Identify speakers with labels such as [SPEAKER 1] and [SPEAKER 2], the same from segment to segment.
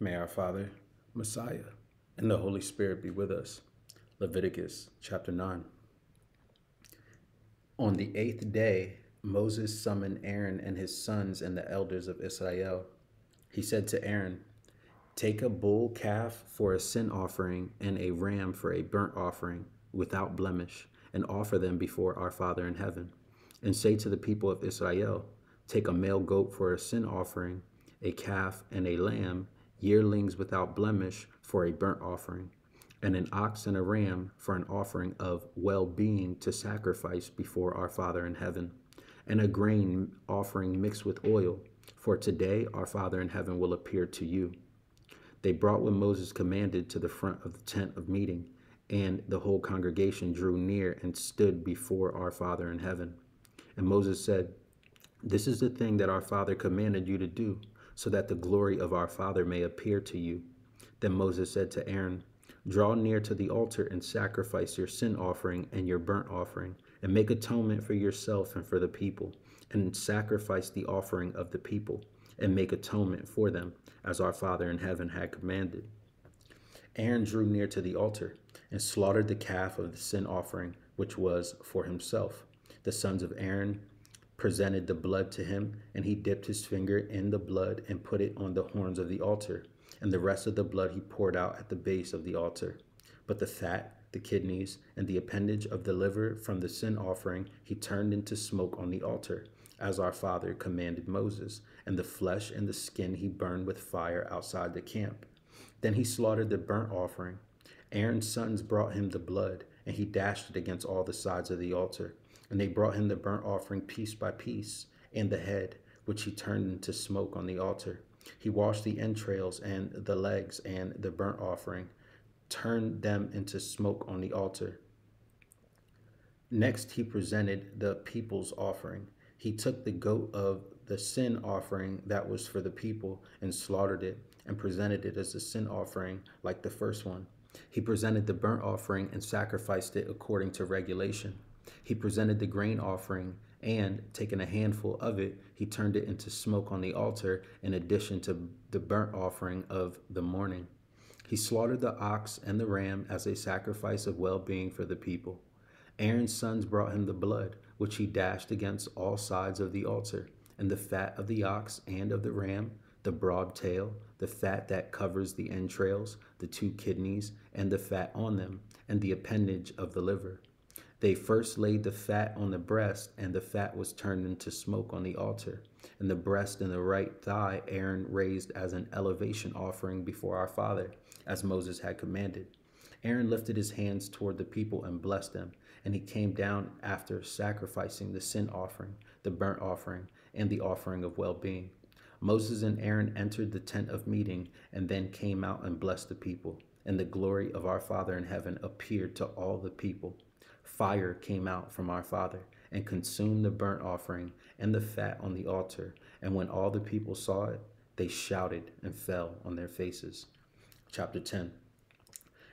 [SPEAKER 1] May our Father, Messiah, and the Holy Spirit be with us. Leviticus chapter 9. On the eighth day, Moses summoned Aaron and his sons and the elders of Israel. He said to Aaron, Take a bull calf for a sin offering and a ram for a burnt offering without blemish, and offer them before our Father in heaven. And say to the people of Israel, Take a male goat for a sin offering, a calf and a lamb yearlings without blemish for a burnt offering, and an ox and a ram for an offering of well being to sacrifice before our Father in heaven, and a grain offering mixed with oil, for today our Father in heaven will appear to you. They brought what Moses commanded to the front of the tent of meeting, and the whole congregation drew near and stood before our Father in heaven. And Moses said, This is the thing that our Father commanded you to do so that the glory of our Father may appear to you. Then Moses said to Aaron, Draw near to the altar and sacrifice your sin offering and your burnt offering, and make atonement for yourself and for the people, and sacrifice the offering of the people, and make atonement for them, as our Father in heaven had commanded. Aaron drew near to the altar and slaughtered the calf of the sin offering, which was for himself. The sons of Aaron presented the blood to him, and he dipped his finger in the blood and put it on the horns of the altar. And the rest of the blood he poured out at the base of the altar. But the fat, the kidneys, and the appendage of the liver from the sin offering he turned into smoke on the altar, as our father commanded Moses, and the flesh and the skin he burned with fire outside the camp. Then he slaughtered the burnt offering. Aaron's sons brought him the blood, and he dashed it against all the sides of the altar. And they brought him the burnt offering piece by piece, and the head, which he turned into smoke on the altar. He washed the entrails and the legs and the burnt offering, turned them into smoke on the altar. Next, he presented the people's offering. He took the goat of the sin offering that was for the people and slaughtered it and presented it as a sin offering like the first one. He presented the burnt offering and sacrificed it according to regulation. He presented the grain offering, and, taking a handful of it, he turned it into smoke on the altar in addition to the burnt offering of the morning. He slaughtered the ox and the ram as a sacrifice of well being for the people. Aaron's sons brought him the blood, which he dashed against all sides of the altar, and the fat of the ox and of the ram, the broad tail, the fat that covers the entrails, the two kidneys, and the fat on them, and the appendage of the liver. They first laid the fat on the breast, and the fat was turned into smoke on the altar. And the breast and the right thigh Aaron raised as an elevation offering before our Father, as Moses had commanded. Aaron lifted his hands toward the people and blessed them, and he came down after sacrificing the sin offering, the burnt offering, and the offering of well being. Moses and Aaron entered the tent of meeting and then came out and blessed the people. And the glory of our Father in heaven appeared to all the people. Fire came out from our Father and consumed the burnt offering and the fat on the altar. And when all the people saw it, they shouted and fell on their faces. Chapter 10.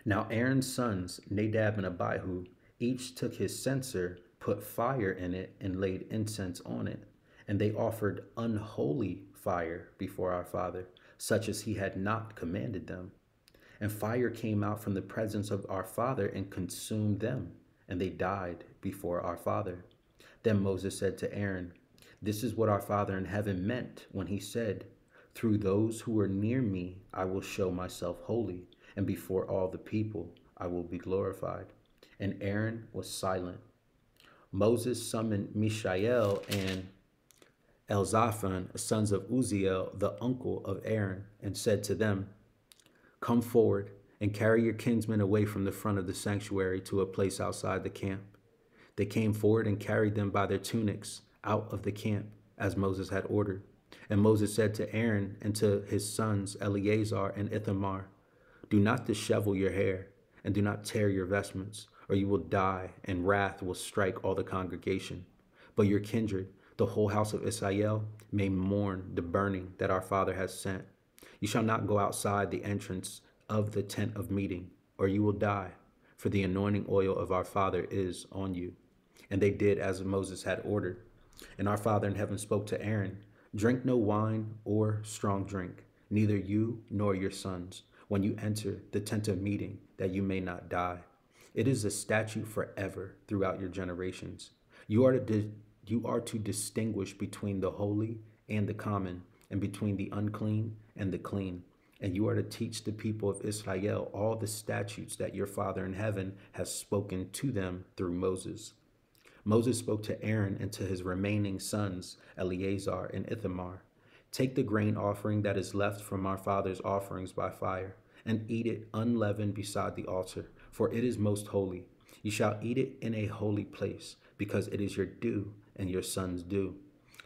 [SPEAKER 1] Now Aaron's sons, Nadab and Abihu, each took his censer, put fire in it, and laid incense on it. And they offered unholy fire before our Father, such as he had not commanded them. And fire came out from the presence of our Father and consumed them and they died before our Father. Then Moses said to Aaron, This is what our Father in heaven meant when he said, Through those who are near me I will show myself holy, and before all the people I will be glorified. And Aaron was silent. Moses summoned Mishael and Elzaphan, sons of Uzziel, the uncle of Aaron, and said to them, Come forward and carry your kinsmen away from the front of the sanctuary to a place outside the camp. They came forward and carried them by their tunics out of the camp, as Moses had ordered. And Moses said to Aaron and to his sons Eleazar and Ithamar, Do not dishevel your hair, and do not tear your vestments, or you will die, and wrath will strike all the congregation. But your kindred, the whole house of Israel, may mourn the burning that our father has sent. You shall not go outside the entrance of the tent of meeting, or you will die, for the anointing oil of our Father is on you. And they did as Moses had ordered. And our Father in heaven spoke to Aaron Drink no wine or strong drink, neither you nor your sons, when you enter the tent of meeting, that you may not die. It is a statute forever throughout your generations. You are to di- you are to distinguish between the holy and the common, and between the unclean and the clean. And you are to teach the people of Israel all the statutes that your Father in heaven has spoken to them through Moses. Moses spoke to Aaron and to his remaining sons, Eleazar and Ithamar Take the grain offering that is left from our father's offerings by fire, and eat it unleavened beside the altar, for it is most holy. You shall eat it in a holy place, because it is your due and your son's due.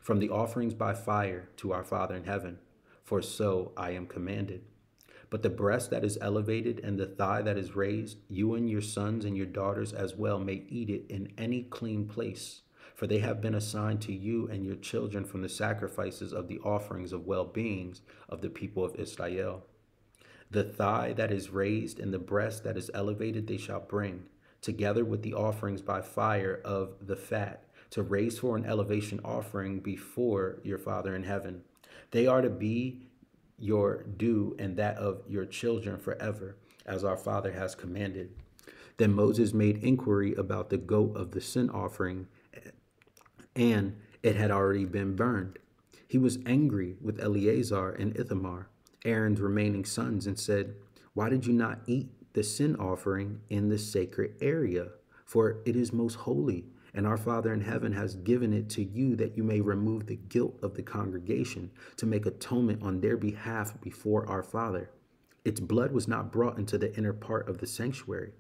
[SPEAKER 1] From the offerings by fire to our Father in heaven, for so I am commanded. But the breast that is elevated and the thigh that is raised, you and your sons and your daughters as well may eat it in any clean place for they have been assigned to you and your children from the sacrifices of the offerings of well beings of the people of Israel. The thigh that is raised and the breast that is elevated they shall bring, together with the offerings by fire of the fat, to raise for an elevation offering before your Father in heaven. They are to be your due and that of your children forever, as our Father has commanded. Then Moses made inquiry about the goat of the sin offering and it had already been burned. He was angry with Eleazar and Ithamar, Aaron's remaining sons, and said, Why did you not eat the sin offering in the sacred area? For it is most holy, and our Father in heaven has given it to you that you may remove the guilt of the congregation to make atonement on their behalf before our Father. Its blood was not brought into the inner part of the sanctuary.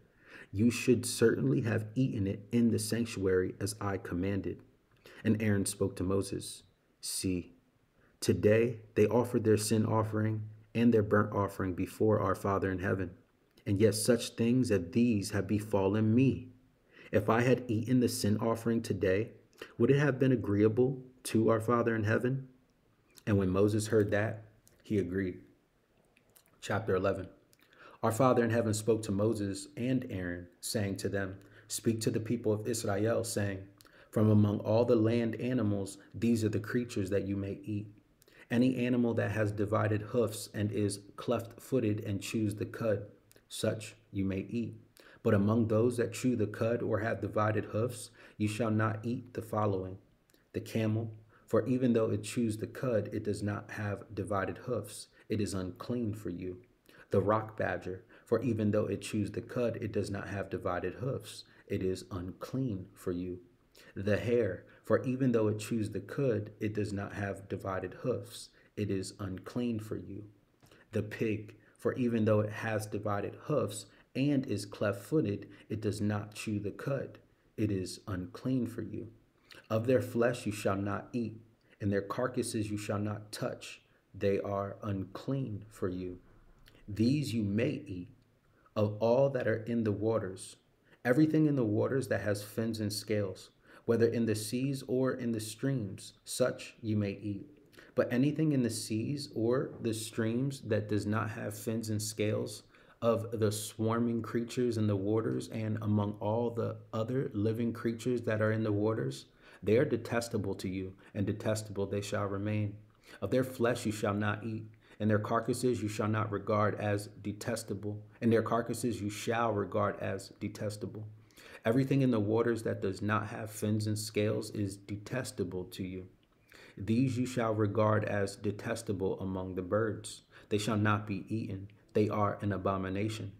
[SPEAKER 1] You should certainly have eaten it in the sanctuary as I commanded. And Aaron spoke to Moses See, today they offered their sin offering and their burnt offering before our Father in heaven. And yet such things as these have befallen me. If I had eaten the sin offering today, would it have been agreeable to our Father in heaven? And when Moses heard that, he agreed. Chapter 11 Our Father in heaven spoke to Moses and Aaron, saying to them, Speak to the people of Israel, saying, from among all the land animals, these are the creatures that you may eat. Any animal that has divided hoofs and is cleft footed and chews the cud, such you may eat. But among those that chew the cud or have divided hoofs, you shall not eat the following the camel, for even though it chews the cud, it does not have divided hoofs. It is unclean for you. The rock badger, for even though it chews the cud, it does not have divided hoofs. It is unclean for you. The hare, for even though it chews the cud, it does not have divided hoofs. It is unclean for you. The pig, for even though it has divided hoofs and is cleft footed, it does not chew the cud. It is unclean for you. Of their flesh you shall not eat, and their carcasses you shall not touch. They are unclean for you. These you may eat of all that are in the waters, everything in the waters that has fins and scales whether in the seas or in the streams, such you may eat. But anything in the seas or the streams that does not have fins and scales, of the swarming creatures in the waters and among all the other living creatures that are in the waters, they are detestable to you, and detestable they shall remain. Of their flesh you shall not eat, and their carcasses you shall not regard as detestable, and their carcasses you shall regard as detestable. Everything in the waters that does not have fins and scales is detestable to you. These you shall regard as detestable among the birds. They shall not be eaten. They are an abomination.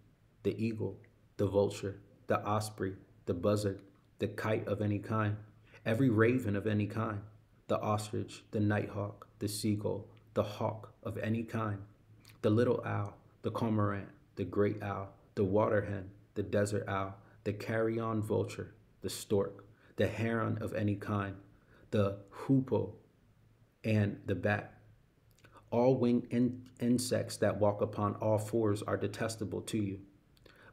[SPEAKER 1] The eagle, the vulture, the osprey, the buzzard, the kite of any kind, every raven of any kind, the ostrich, the nighthawk, the seagull, the hawk of any kind, the little owl, the cormorant, the great owl, the water hen, the desert owl, the carrion vulture, the stork, the heron of any kind, the hoopoe, and the bat. All winged in- insects that walk upon all fours are detestable to you.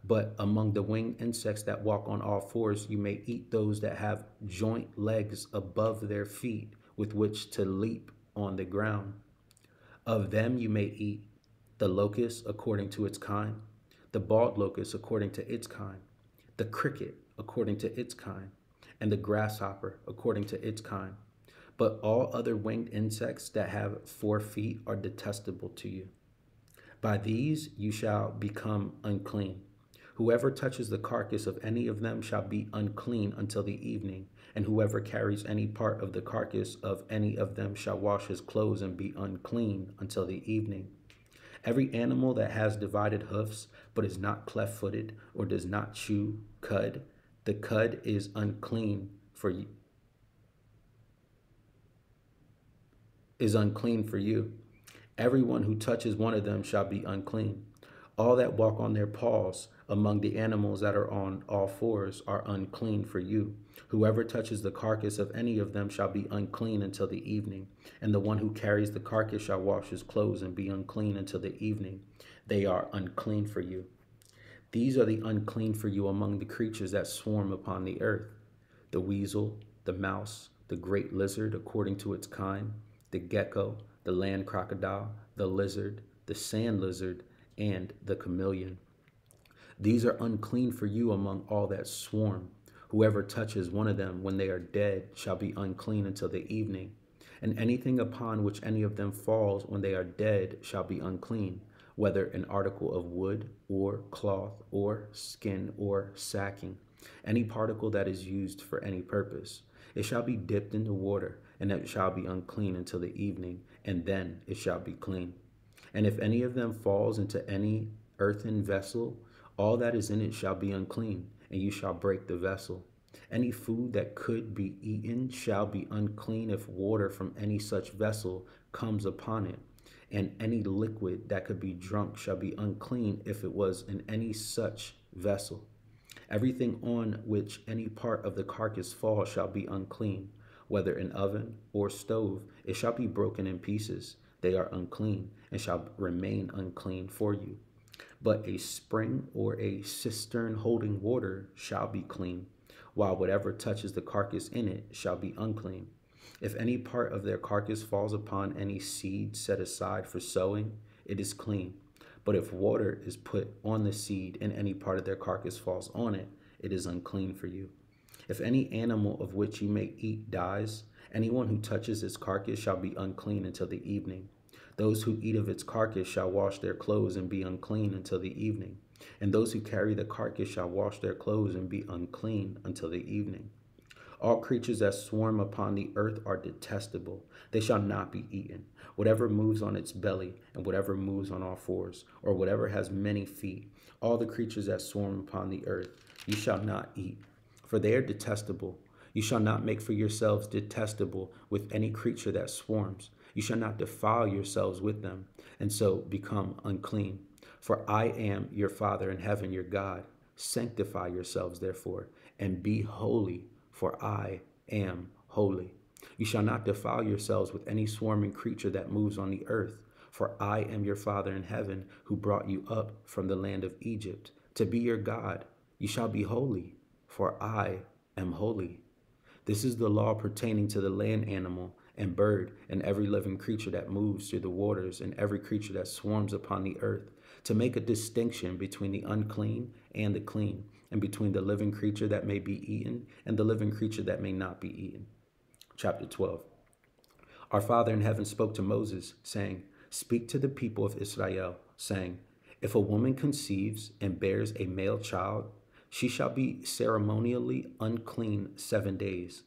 [SPEAKER 1] But among the winged insects that walk on all fours, you may eat those that have joint legs above their feet with which to leap on the ground. Of them you may eat the locust according to its kind, the bald locust according to its kind, the cricket according to its kind, and the grasshopper according to its kind. But all other winged insects that have four feet are detestable to you. By these you shall become unclean. Whoever touches the carcass of any of them shall be unclean until the evening, and whoever carries any part of the carcass of any of them shall wash his clothes and be unclean until the evening. Every animal that has divided hoofs, but is not cleft footed, or does not chew cud, the cud is unclean for Is unclean for you. Everyone who touches one of them shall be unclean. All that walk on their paws among the animals that are on all fours are unclean for you. Whoever touches the carcass of any of them shall be unclean until the evening. And the one who carries the carcass shall wash his clothes and be unclean until the evening. They are unclean for you. These are the unclean for you among the creatures that swarm upon the earth the weasel, the mouse, the great lizard according to its kind, the gecko, the land crocodile, the lizard, the sand lizard, and the chameleon. These are unclean for you among all that swarm. Whoever touches one of them when they are dead shall be unclean until the evening. And anything upon which any of them falls when they are dead shall be unclean, whether an article of wood or cloth or skin or sacking, any particle that is used for any purpose. It shall be dipped into water, and it shall be unclean until the evening, and then it shall be clean. And if any of them falls into any earthen vessel, all that is in it shall be unclean, and you shall break the vessel. Any food that could be eaten shall be unclean if water from any such vessel comes upon it. And any liquid that could be drunk shall be unclean if it was in any such vessel. Everything on which any part of the carcass falls shall be unclean, whether in oven or stove, it shall be broken in pieces they are unclean and shall remain unclean for you. But a spring or a cistern holding water shall be clean, while whatever touches the carcass in it shall be unclean. If any part of their carcass falls upon any seed set aside for sowing, it is clean. But if water is put on the seed and any part of their carcass falls on it, it is unclean for you. If any animal of which you may eat dies, anyone who touches its carcass shall be unclean until the evening. Those who eat of its carcass shall wash their clothes and be unclean until the evening. And those who carry the carcass shall wash their clothes and be unclean until the evening. All creatures that swarm upon the earth are detestable. They shall not be eaten. Whatever moves on its belly, and whatever moves on all fours, or whatever has many feet, all the creatures that swarm upon the earth, you shall not eat, for they are detestable. You shall not make for yourselves detestable with any creature that swarms. You shall not defile yourselves with them, and so become unclean. For I am your Father in heaven, your God. Sanctify yourselves, therefore, and be holy, for I am holy. You shall not defile yourselves with any swarming creature that moves on the earth, for I am your Father in heaven, who brought you up from the land of Egypt to be your God. You shall be holy, for I am holy. This is the law pertaining to the land animal and bird and every living creature that moves through the waters and every creature that swarms upon the earth, to make a distinction between the unclean and the clean, and between the living creature that may be eaten and the living creature that may not be eaten. Chapter 12. Our Father in heaven spoke to Moses, saying, Speak to the people of Israel, saying, If a woman conceives and bears a male child, she shall be ceremonially unclean seven days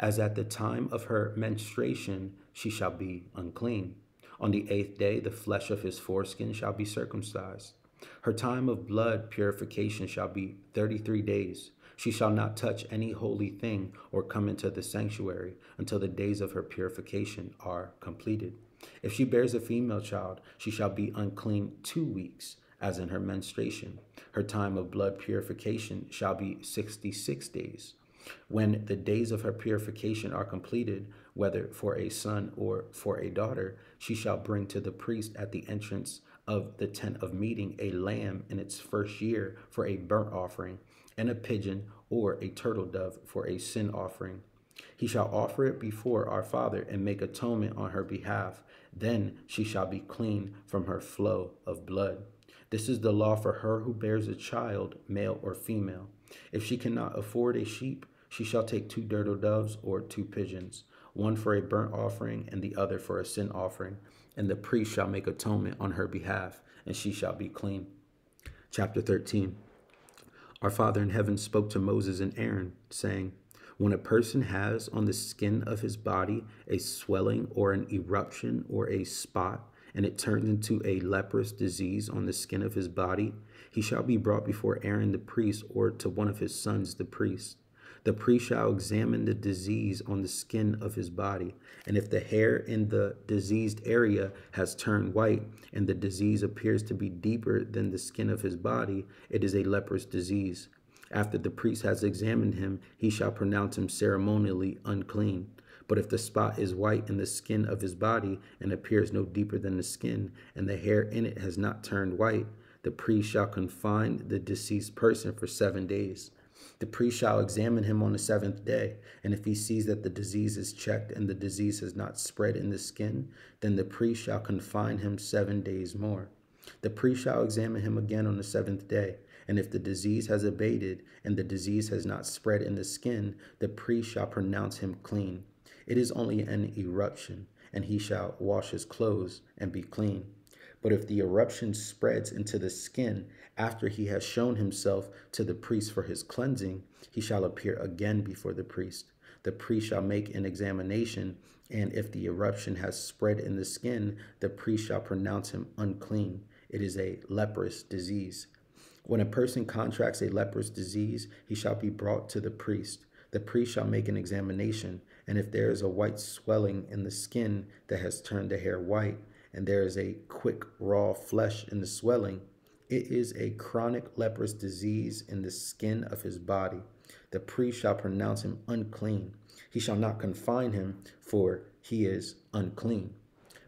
[SPEAKER 1] as at the time of her menstruation she shall be unclean. On the eighth day the flesh of his foreskin shall be circumcised. Her time of blood purification shall be thirty three days. She shall not touch any holy thing or come into the sanctuary until the days of her purification are completed. If she bears a female child, she shall be unclean two weeks, as in her menstruation. Her time of blood purification shall be sixty six days. When the days of her purification are completed, whether for a son or for a daughter, she shall bring to the priest at the entrance of the tent of meeting a lamb in its first year for a burnt offering, and a pigeon or a turtle dove for a sin offering. He shall offer it before our Father and make atonement on her behalf. Then she shall be clean from her flow of blood. This is the law for her who bears a child, male or female. If she cannot afford a sheep, she shall take two turtle doves or two pigeons, one for a burnt offering and the other for a sin offering. And the priest shall make atonement on her behalf, and she shall be clean. Chapter 13 Our Father in heaven spoke to Moses and Aaron, saying, When a person has on the skin of his body a swelling or an eruption or a spot, and it turns into a leprous disease on the skin of his body, he shall be brought before Aaron the priest or to one of his sons the priest. The priest shall examine the disease on the skin of his body, and if the hair in the diseased area has turned white, and the disease appears to be deeper than the skin of his body, it is a leprous disease. After the priest has examined him, he shall pronounce him ceremonially unclean. But if the spot is white in the skin of his body and appears no deeper than the skin, and the hair in it has not turned white, the priest shall confine the deceased person for seven days. The priest shall examine him on the seventh day, and if he sees that the disease is checked and the disease has not spread in the skin, then the priest shall confine him seven days more. The priest shall examine him again on the seventh day, and if the disease has abated and the disease has not spread in the skin, the priest shall pronounce him clean. It is only an eruption, and he shall wash his clothes and be clean. But if the eruption spreads into the skin after he has shown himself to the priest for his cleansing, he shall appear again before the priest. The priest shall make an examination, and if the eruption has spread in the skin, the priest shall pronounce him unclean. It is a leprous disease. When a person contracts a leprous disease, he shall be brought to the priest. The priest shall make an examination, and if there is a white swelling in the skin that has turned the hair white, and there is a quick raw flesh in the swelling, it is a chronic leprous disease in the skin of his body. The priest shall pronounce him unclean. He shall not confine him, for he is unclean.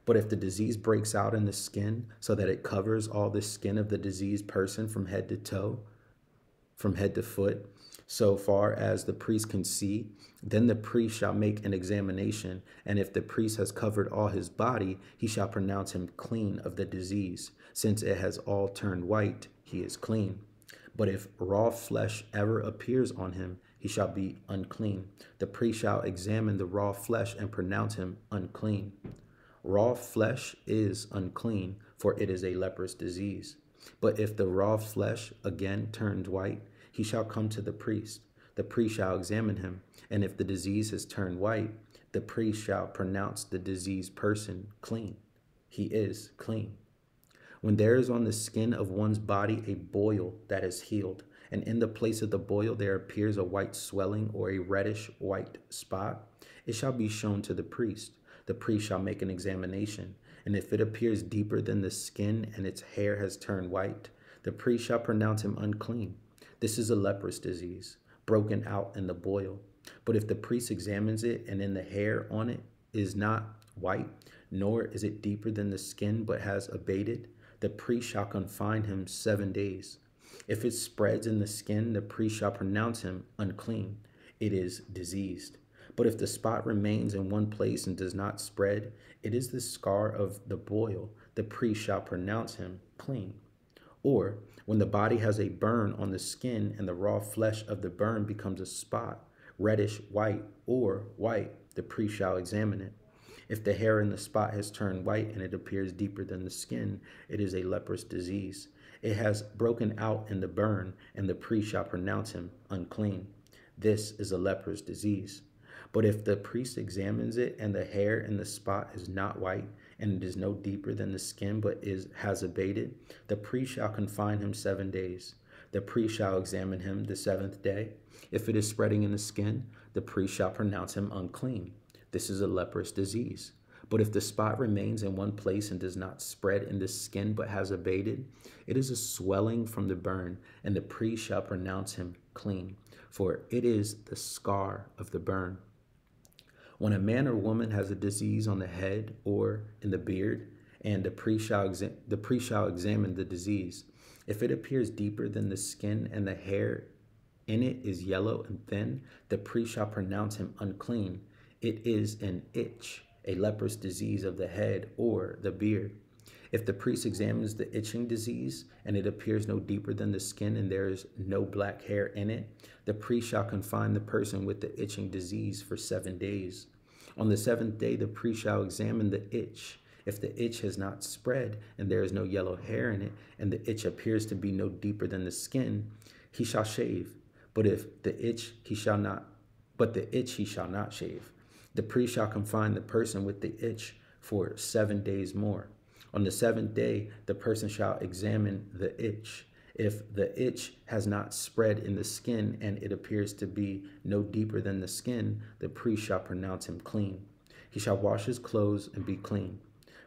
[SPEAKER 1] But if the disease breaks out in the skin so that it covers all the skin of the diseased person from head to toe, from head to foot, so far as the priest can see, then the priest shall make an examination, and if the priest has covered all his body, he shall pronounce him clean of the disease. Since it has all turned white, he is clean. But if raw flesh ever appears on him, he shall be unclean. The priest shall examine the raw flesh and pronounce him unclean. Raw flesh is unclean, for it is a leprous disease. But if the raw flesh again turns white, he shall come to the priest. The priest shall examine him, and if the disease has turned white, the priest shall pronounce the diseased person clean. He is clean. When there is on the skin of one's body a boil that is healed, and in the place of the boil there appears a white swelling or a reddish white spot, it shall be shown to the priest. The priest shall make an examination, and if it appears deeper than the skin and its hair has turned white, the priest shall pronounce him unclean. This is a leprous disease, broken out in the boil. But if the priest examines it and in the hair on it is not white, nor is it deeper than the skin but has abated, the priest shall confine him seven days. If it spreads in the skin, the priest shall pronounce him unclean. It is diseased. But if the spot remains in one place and does not spread, it is the scar of the boil. The priest shall pronounce him clean. Or when the body has a burn on the skin and the raw flesh of the burn becomes a spot, reddish white or white, the priest shall examine it. If the hair in the spot has turned white and it appears deeper than the skin, it is a leprous disease. It has broken out in the burn, and the priest shall pronounce him unclean. This is a leprous disease. But if the priest examines it and the hair in the spot is not white, and it is no deeper than the skin, but is has abated, the priest shall confine him seven days. The priest shall examine him the seventh day. If it is spreading in the skin, the priest shall pronounce him unclean. This is a leprous disease. But if the spot remains in one place and does not spread in the skin but has abated, it is a swelling from the burn, and the priest shall pronounce him clean, for it is the scar of the burn. When a man or woman has a disease on the head or in the beard, and the priest shall, exa- the priest shall examine the disease. If it appears deeper than the skin and the hair in it is yellow and thin, the priest shall pronounce him unclean. It is an itch, a leprous disease of the head or the beard. If the priest examines the itching disease and it appears no deeper than the skin and there is no black hair in it, the priest shall confine the person with the itching disease for seven days. On the seventh day, the priest shall examine the itch. If the itch has not spread, and there is no yellow hair in it, and the itch appears to be no deeper than the skin, he shall shave. But if the itch he shall not, but the itch he shall not shave. The priest shall confine the person with the itch for seven days more. On the seventh day, the person shall examine the itch. If the itch has not spread in the skin and it appears to be no deeper than the skin, the priest shall pronounce him clean. He shall wash his clothes and be clean.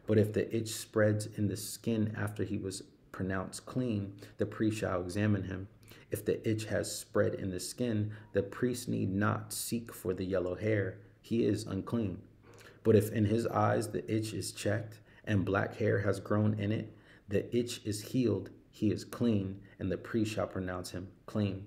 [SPEAKER 1] But if the itch spreads in the skin after he was pronounced clean, the priest shall examine him. If the itch has spread in the skin, the priest need not seek for the yellow hair. He is unclean. But if in his eyes the itch is checked and black hair has grown in it, the itch is healed he is clean, and the priest shall pronounce him clean.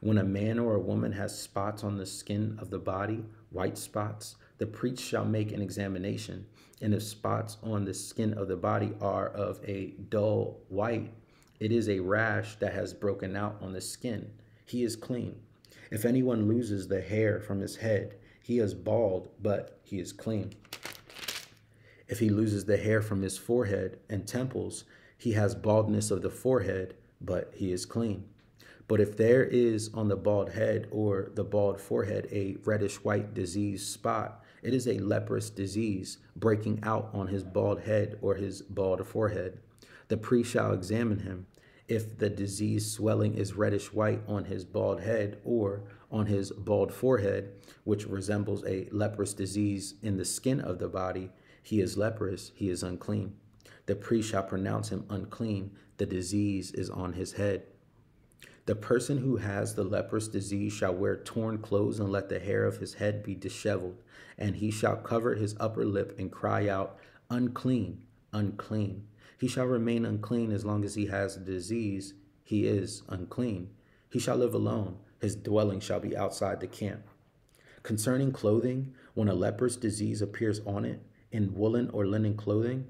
[SPEAKER 1] When a man or a woman has spots on the skin of the body, white spots, the priest shall make an examination. And if spots on the skin of the body are of a dull white, it is a rash that has broken out on the skin. He is clean. If anyone loses the hair from his head, he is bald, but he is clean. If he loses the hair from his forehead and temples, he has baldness of the forehead, but he is clean. But if there is on the bald head or the bald forehead a reddish white disease spot, it is a leprous disease breaking out on his bald head or his bald forehead. The priest shall examine him. If the disease swelling is reddish white on his bald head or on his bald forehead, which resembles a leprous disease in the skin of the body, he is leprous, he is unclean. The priest shall pronounce him unclean. The disease is on his head. The person who has the leprous disease shall wear torn clothes and let the hair of his head be disheveled. And he shall cover his upper lip and cry out, Unclean, unclean. He shall remain unclean as long as he has the disease. He is unclean. He shall live alone. His dwelling shall be outside the camp. Concerning clothing, when a leprous disease appears on it, in woolen or linen clothing,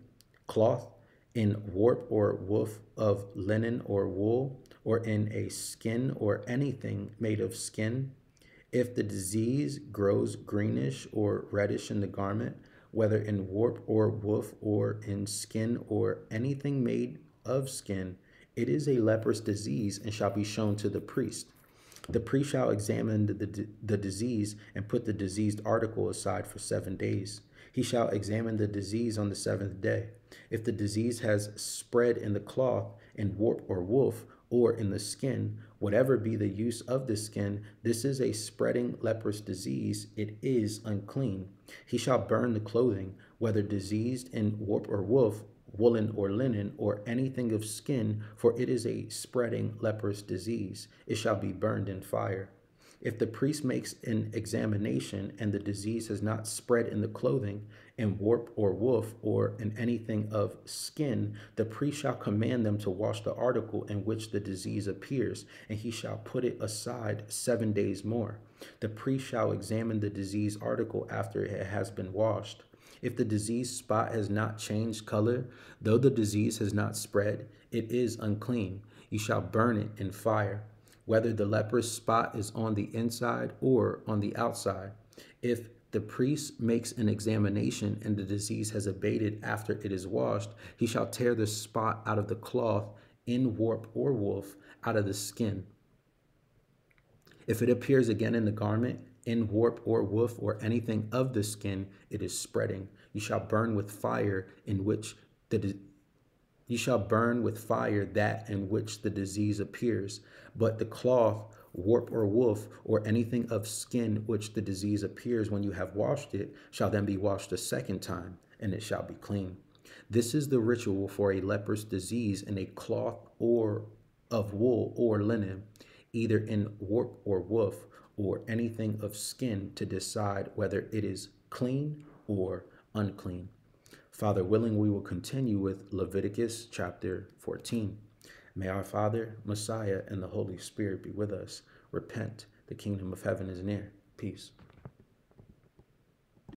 [SPEAKER 1] cloth, in warp or woof of linen or wool, or in a skin or anything made of skin. If the disease grows greenish or reddish in the garment, whether in warp or woof or in skin or anything made of skin, it is a leprous disease and shall be shown to the priest. The priest shall examine the, the, the disease and put the diseased article aside for seven days. He shall examine the disease on the seventh day. If the disease has spread in the cloth, in warp or woof, or in the skin, whatever be the use of the skin, this is a spreading leprous disease. It is unclean. He shall burn the clothing, whether diseased in warp or woof, woolen or linen, or anything of skin, for it is a spreading leprous disease. It shall be burned in fire. If the priest makes an examination and the disease has not spread in the clothing, in warp or woof, or in anything of skin, the priest shall command them to wash the article in which the disease appears, and he shall put it aside seven days more. The priest shall examine the disease article after it has been washed. If the disease spot has not changed color, though the disease has not spread, it is unclean. You shall burn it in fire whether the leprous spot is on the inside or on the outside. If the priest makes an examination and the disease has abated after it is washed, he shall tear the spot out of the cloth in warp or woof out of the skin. If it appears again in the garment, in warp or woof or anything of the skin, it is spreading. You shall burn with fire in which the you shall burn with fire that in which the disease appears, but the cloth, warp or woof, or anything of skin which the disease appears when you have washed it, shall then be washed a second time, and it shall be clean. This is the ritual for a leprous disease in a cloth or of wool or linen, either in warp or woof, or anything of skin to decide whether it is clean or unclean. Father willing, we will continue with Leviticus chapter 14. May our Father, Messiah, and the Holy Spirit be with us. Repent. The kingdom of heaven is near. Peace.